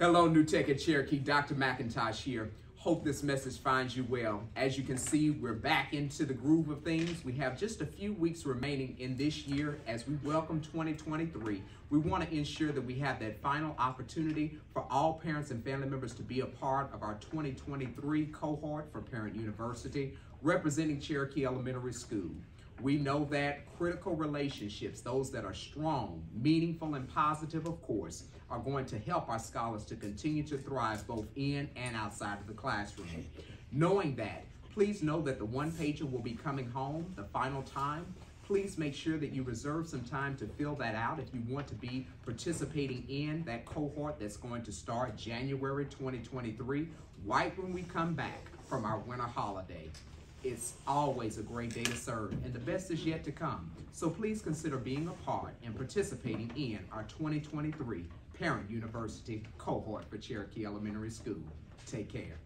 Hello, New Tech at Cherokee. Dr. McIntosh here. Hope this message finds you well. As you can see, we're back into the groove of things. We have just a few weeks remaining in this year as we welcome 2023. We want to ensure that we have that final opportunity for all parents and family members to be a part of our 2023 cohort for Parent University, representing Cherokee Elementary School. We know that critical relationships, those that are strong, meaningful, and positive, of course, are going to help our scholars to continue to thrive both in and outside of the classroom. Knowing that, please know that the one pager will be coming home the final time. Please make sure that you reserve some time to fill that out if you want to be participating in that cohort that's going to start January 2023, right when we come back from our winter holiday. It's always a great day to serve, and the best is yet to come. So please consider being a part and participating in our 2023 Parent University cohort for Cherokee Elementary School. Take care.